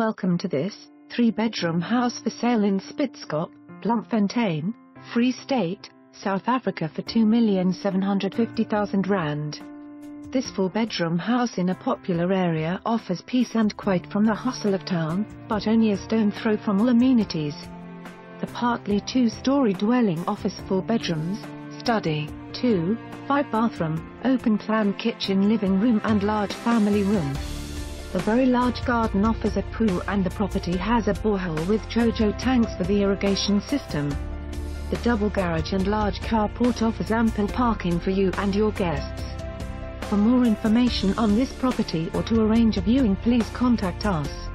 Welcome to this three-bedroom house for sale in Spitskop, Bloemfontein, Free State, South Africa for R2,750,000. This four-bedroom house in a popular area offers peace and quiet from the hustle of town, but only a stone throw from all amenities. The partly two-story dwelling offers four bedrooms, study, two, five bathroom, open-plan kitchen living room and large family room. The very large garden offers a pool and the property has a borehole with JoJo tanks for the irrigation system. The double garage and large carport offers ample parking for you and your guests. For more information on this property or to arrange a viewing please contact us.